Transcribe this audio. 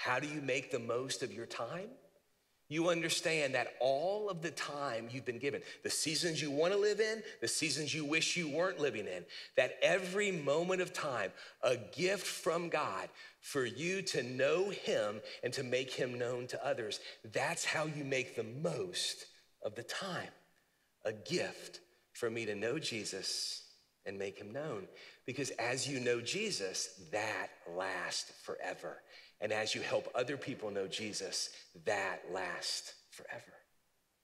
How do you make the most of your time? You understand that all of the time you've been given, the seasons you want to live in, the seasons you wish you weren't living in, that every moment of time, a gift from God for you to know Him and to make Him known to others. That's how you make the most of the time. A gift for me to know Jesus and make Him known. Because as you know Jesus, that lasts forever. And as you help other people know Jesus, that lasts forever.